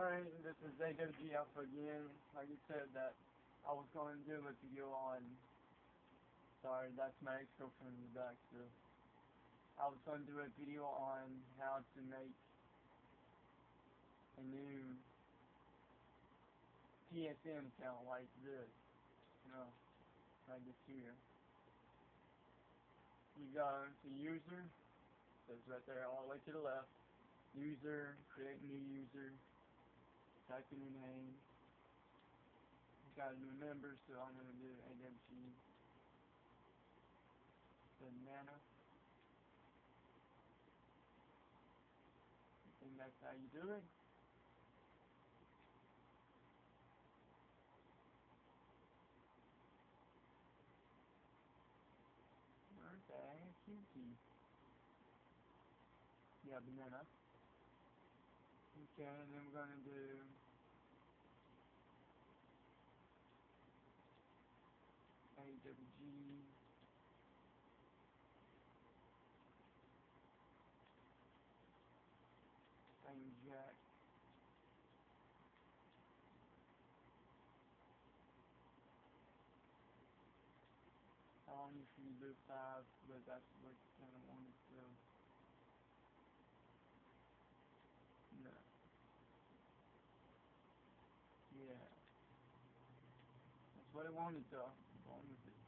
Alright, this is Alpha again. Like I said that I was going to do a video on sorry, that's my ex-girlfriend in the back so I was going to do a video on how to make a new PSN account like this. You know, like this here. You go to user, says right there all the way to the left. User, create new user, type in your name. Got a new member, so I'm going to do AWG banana. I think that's how you do it. That cutie? Yeah, banana. Okay, and then we're going to do AWG same jack. Long should you do five, but that's what kind of wanted to. No. Yeah. That's what I wanted to. Going with it.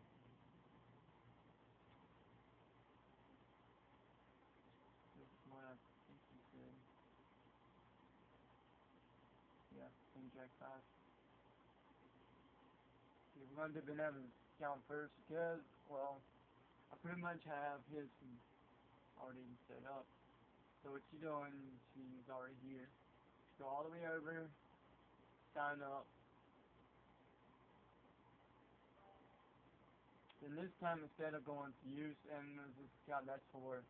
This is what I think he said. Yeah, King Jack 5. Okay, we're going to do Banana's account first because, well, I pretty much have his already set up. So what you're doing, she's already here. Go all the way over, sign up. Then this time instead of going to use and this account that's for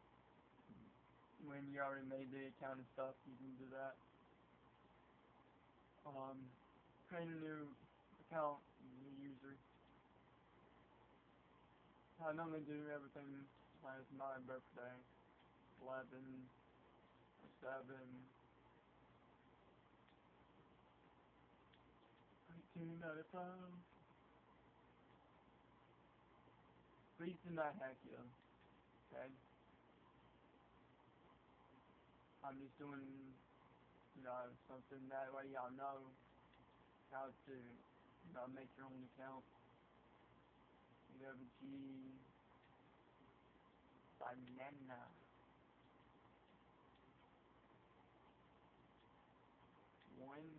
when you already made the account and stuff, you can do that. Um, create a new account, new user. I normally do everything as my birthday, 11, 7, 1995. Please do not hack you, okay? I'm just doing, you know, something that way y'all know how to, you know, make your own account. You have a G banana. One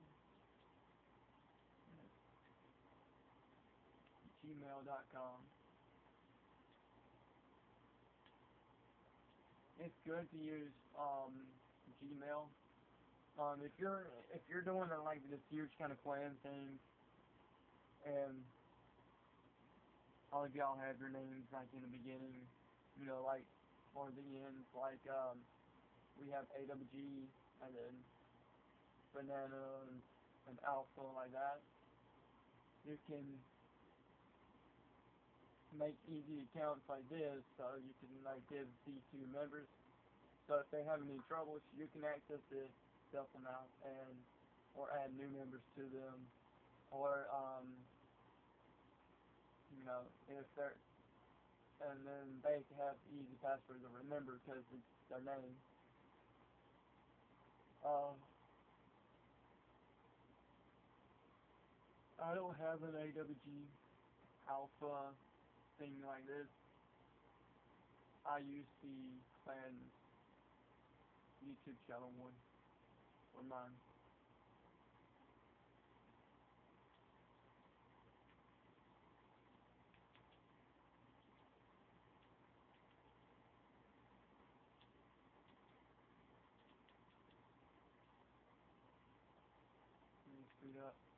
gmail.com. It's good to use um, Gmail. Um, if you're if you're doing a, like this huge kind of clan thing, and all of y'all have your names like in the beginning, you know, like or the end, like um, we have AWG and then banana and, and alpha like that. You can make easy accounts like this so you can like give these two members. So if they have any troubles you can access it help them out and or add new members to them. Or um you know if they're and then they have easy passwords to remember because it's their name. Um I don't have an AWG alpha thing like this, I use the clan YouTube channel one for mine. Let me speed up.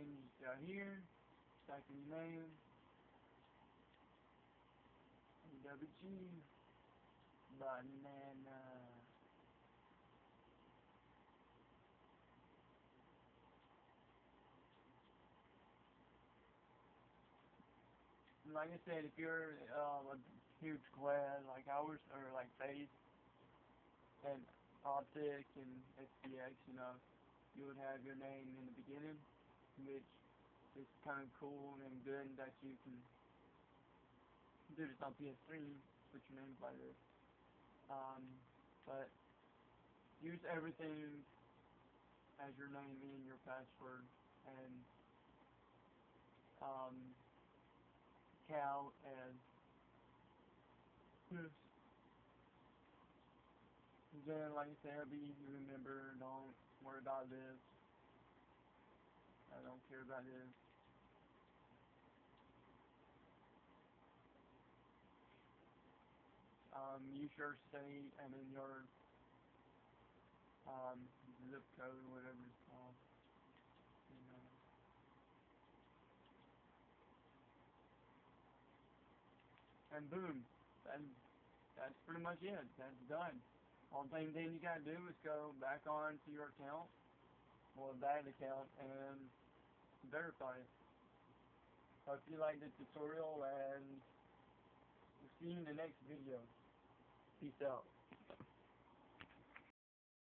Just go here, type in your name, WG, banana. like I said, if you're um, a huge class like ours, or like FaZe and OpTic and SPX, you know, you would have your name in the beginning, which is kind of cool and good that you can do this on PS3, put your name like this. Um, but use everything as your name in your password and um, Cal as this. Then, like I said, be easy to remember. Don't worry about this. I don't care about this. Um, use your state and then your um, zip code, whatever it's called. And boom, and that's pretty much it. That's done. All thing then you gotta do is go back on to your account, or that account, and verify it. Hope you liked the tutorial, and see you in the next video. Peace out.